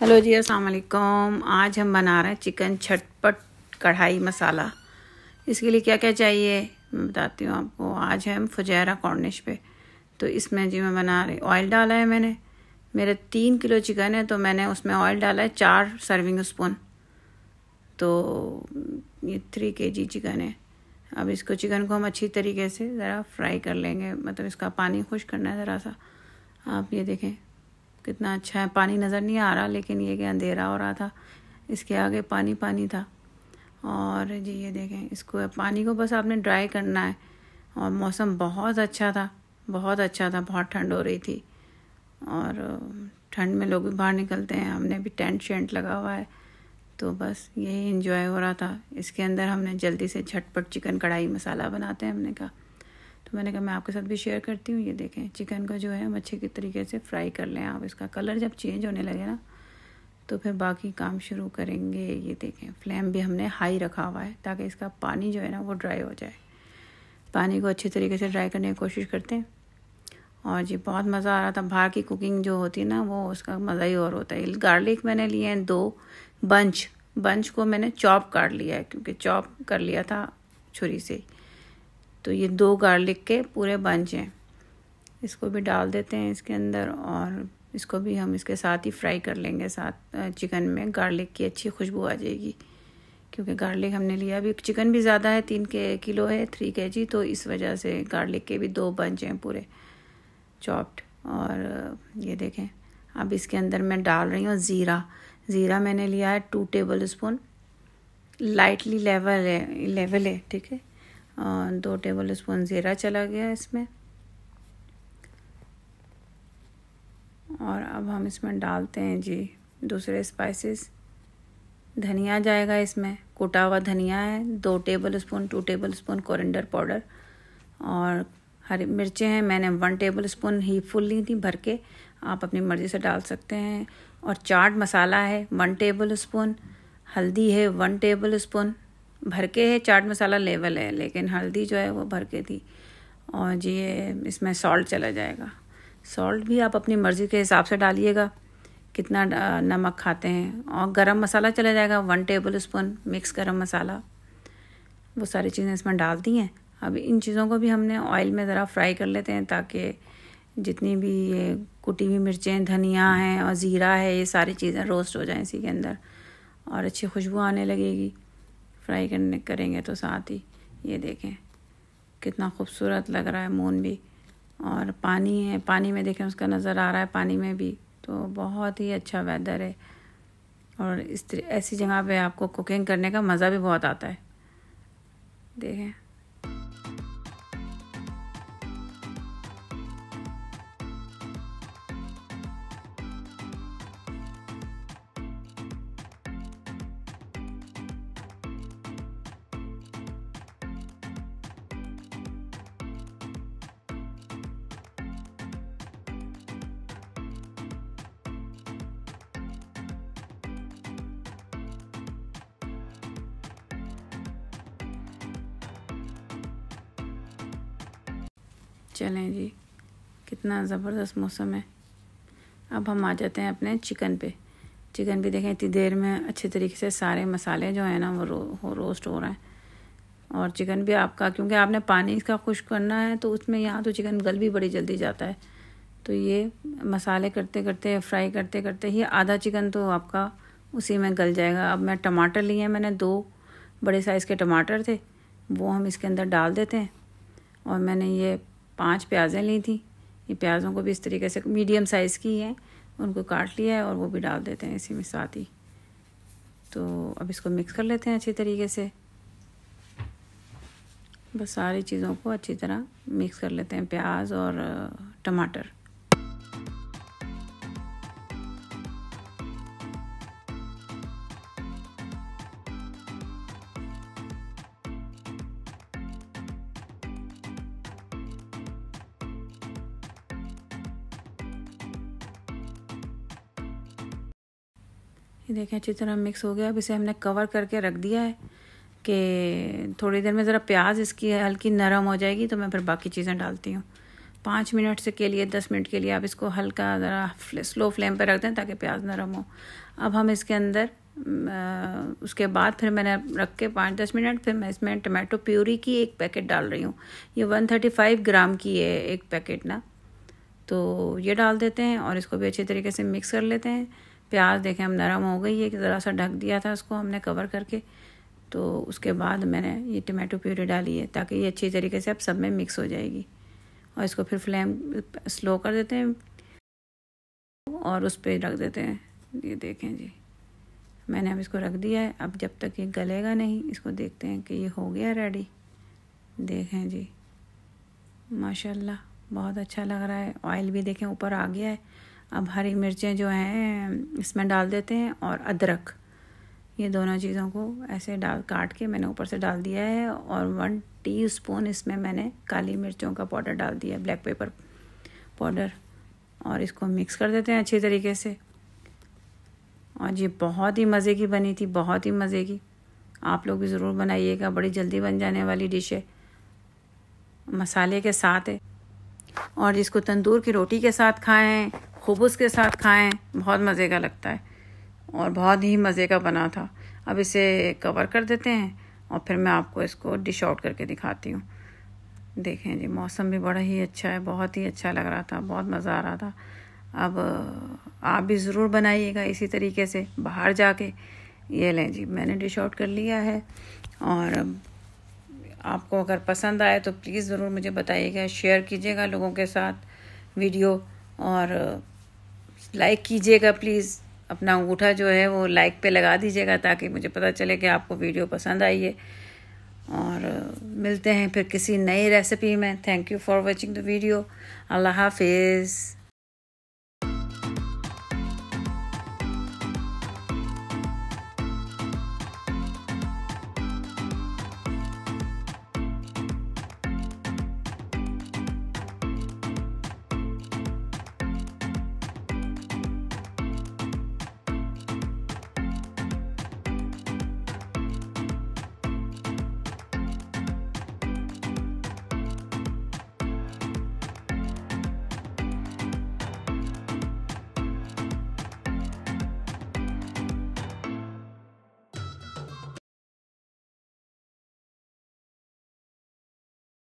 Hello जी अस्सलाम वालेकुम आज हम बना रहे हैं चिकन छटपट कढ़ाई मसाला। इसके लिए क्या क्या चाहिए? मैं बताती हूँ आपको। आज है हम फुजैरा कॉर्निश पे। तो इसमें जी मैं बना रही ऑयल डाला है मैंने। मेरे तीन किलो चिकन है तो मैंने उसमें ऑयल डाला है चार सर्विंग स्पून तो ये थ्री के जी चिकन है। अब इसको चिकन को हम अच्छी तरीके से ज़रा फ्राई कर लेंगे। मतलब इसका पानी खुश करना है ज़रा सा। आप ये देखें। कितना अच्छा है। पानी नज़र नहीं आ रहा, लेकिन ये कि अंधेरा हो रहा था। इसके आगे पानी पानी था। और जी, ये देखें, इसको पानी को बस आपने ड्राई करना है। और मौसम बहुत अच्छा था, बहुत अच्छा था, बहुत ठंड हो रही थी। और ठंड में लोग भी बाहर निकलते हैं, हमने भी टेंट शेंट लगा हुआ है। तो बस यही इन्जॉय हो रहा था। इसके अंदर हमने जल्दी से झटपट चिकन कढ़ाई मसाला बनाते हैं, हमने कहा। तो मैंने कहा, मैं आपके साथ भी शेयर करती हूँ, ये देखें चिकन का जो है हम अच्छे तरीके से फ्राई कर लें आप, इसका कलर जब चेंज होने लगे ना तो फिर बाकी काम शुरू करेंगे, ये देखें फ्लेम भी हमने हाई रखा हुआ है, ताकि इसका पानी जो है ना वो ड्राई हो जाए. पानी को अच्छे तरीके से ड्राई करने की कोशिश करते हैं। और जी, बहुत मज़ा आ रहा था, बाहर की कुकिंग जो होती है ना, वो उसका मज़ा ही और होता है। गार्लिक मैंने लिए हैं दो बंच बंच को मैंने चॉप काट लिया है, क्योंकि चॉप कर लिया था छुरी से। तो ये दो गार्लिक के पूरे बंच हैं। इसको भी डाल देते हैं इसके अंदर और इसको भी हम इसके साथ ही फ्राई कर लेंगे साथ चिकन में। गार्लिक की अच्छी खुशबू आ जाएगी। क्योंकि गार्लिक हमने लिया अभी। चिकन भी ज़्यादा है, तीन के, किलो है थ्री के जी। तो इस वजह से गार्लिक के भी दो बंच हैं पूरे चॉप्ड और ये देखें। अब इसके अंदर मैं डाल रही हूँ ज़ीरा। ज़ीरा मैंने लिया है two tablespoon lightly level है लेवल है, ठीक है? दो टेबल स्पून ज़ीरा चला गया इसमें। और अब हम इसमें डालते हैं जी दूसरे स्पाइसेस धनिया जाएगा इसमें, कुटा हुआ धनिया है, दो tablespoon two tablespoon coriander powder और हरी मिर्चें हैं, मैंने वन टेबल स्पून ही फुल ली थी भर के। आप अपनी मर्ज़ी से डाल सकते हैं। और चाट मसाला है वन टेबल स्पून, हल्दी है वन टेबल स्पून। भर के है, चाट मसाला लेवल है, लेकिन हल्दी जो है वो भर के थी। और जी ये इसमें सॉल्ट चला जाएगा। सॉल्ट भी आप अपनी मर्ज़ी के हिसाब से डालिएगा। कितना नमक खाते हैं। और गरम मसाला चला जाएगा वन टेबल स्पून मिक्स गरम मसाला। वो सारी चीज़ें इसमें डाल दी हैं। अब इन चीज़ों को भी हमने ऑयल में ज़रा फ्राई कर लेते हैं ताकि जितनी भी ये कुटी हुई मिर्चें, धनिया हैं और ज़ीरा है, ये सारी चीज़ें रोस्ट हो जाएँ इसी के अंदर। और अच्छी खुशबू आने लगेगी। फ्राई करने, करेंगे तो साथ ही। ये देखें, कितना खूबसूरत लग रहा है मून भी। और पानी है, पानी में देखें, उसका नज़र आ रहा है पानी में भी। तो बहुत ही अच्छा वेदर है। और इस ऐसी जगह पे आपको कुकिंग करने का मज़ा भी बहुत आता है। देखें। चलें जी। कितना ज़बरदस्त मौसम है। अब हम आ जाते हैं अपने चिकन पे। चिकन भी देखें इतनी देर में अच्छे तरीके से सारे मसाले जो हैं ना वो रो, रोस्ट हो रहे हैं। और चिकन भी आपका क्योंकि आपने पानी इसका खुश करना है तो उसमें यहाँ तो चिकन गल भी बड़ी जल्दी जाता है। तो ये मसाले करते करते फ्राई करते करते ही आधा चिकन तो आपका उसी में गल जाएगा। अब मैं टमाटर लिए हैं मैंने दो बड़े साइज़ के टमाटर थे वो हम इसके अंदर डाल देते हैं। और मैंने ये पाँच प्याज़ें ली थी। ये प्याज़ों को भी इस तरीके से मीडियम साइज़ की है। उनको काट लिया है और वो भी डाल देते हैं इसी में साथ ही। तो अब इसको मिक्स कर लेते हैं अच्छी तरीके से। बस सारी चीज़ों को अच्छी तरह मिक्स कर लेते हैं प्याज और टमाटर। ये देखें, अच्छी तरह मिक्स हो गया। अब इसे हमने कवर करके रख दिया है कि थोड़ी देर में ज़रा प्याज इसकी हल्की नरम हो जाएगी तो मैं फिर बाकी चीज़ें डालती हूँ। पाँच मिनट से के लिए, दस मिनट के लिए आप इसको हल्का ज़रा स्लो फ्लेम पर रख दें ताकि प्याज नरम हो। अब हम इसके अंदर उसके बाद फिर मैंने रख के पाँच दस मिनट फिर मैं इसमें टमाटो प्यूरी की एक पैकेट डाल रही हूँ। ये वन थर्टी फाइव ग्राम की है एक पैकेट ना। तो ये डाल देते हैं और इसको भी अच्छी तरीके से मिक्स कर लेते हैं। प्याज देखें हम नरम हो गई है कि ज़रा सा ढक दिया था उसको हमने कवर करके। तो उसके बाद मैंने ये टमाटो प्यूरी डाली है, ताकि ये अच्छी तरीके से अब सब में मिक्स हो जाएगी। और इसको फिर फ्लेम स्लो कर देते हैं और उस पर रख देते हैं। ये देखें जी। मैंने अब इसको रख दिया है। अब जब तक ये गलेगा नहीं, इसको देखते हैं कि ये हो गया रेडी देखें जी। माशाल्लाह, बहुत अच्छा लग रहा है। ऑयल भी देखें, ऊपर आ गया है। अब हरी मिर्चें जो हैं, इसमें डाल देते हैं और अदरक। ये दोनों चीज़ों को ऐसे डाल, काट के मैंने ऊपर से डाल दिया है और वन टी स्पून इसमें मैंने काली मिर्चों का पाउडर डाल दिया, ब्लैक पेपर पाउडर। और इसको मिक्स कर देते हैं अच्छी तरीके से। और ये बहुत ही मज़े की बनी थी, बहुत ही मज़े की। आप लोग भी ज़रूर बनाइएगा, बड़ी जल्दी बन जाने वाली डिश है। मसाले के साथ है। और जिसको तंदूर की रोटी के साथ खाएँ खुबूस के साथ खाएँ, बहुत मज़े का लगता है। और बहुत ही मज़े का बना था। अब इसे कवर कर देते हैं और फिर मैं आपको इसको डिश आउट करके दिखाती हूँ। देखें जी, मौसम भी बड़ा ही अच्छा है, बहुत ही अच्छा लग रहा था, बहुत मज़ा आ रहा था। अब, आप भी ज़रूर बनाइएगा इसी तरीके से बाहर जाके। ये लें जी, मैंने डिश आउट कर लिया है। और आपको अगर पसंद आए तो प्लीज़ ज़रूर मुझे बताइएगा शेयर कीजिएगा लोगों के साथ वीडियो और लाइक कीजिएगा प्लीज़ अपना अंगूठा जो है वो लाइक पे लगा दीजिएगा ताकि मुझे पता चले कि आपको वीडियो पसंद आई है। और मिलते हैं फिर किसी नई रेसिपी में. Thank you for watching the video अल्लाह हाफिज़.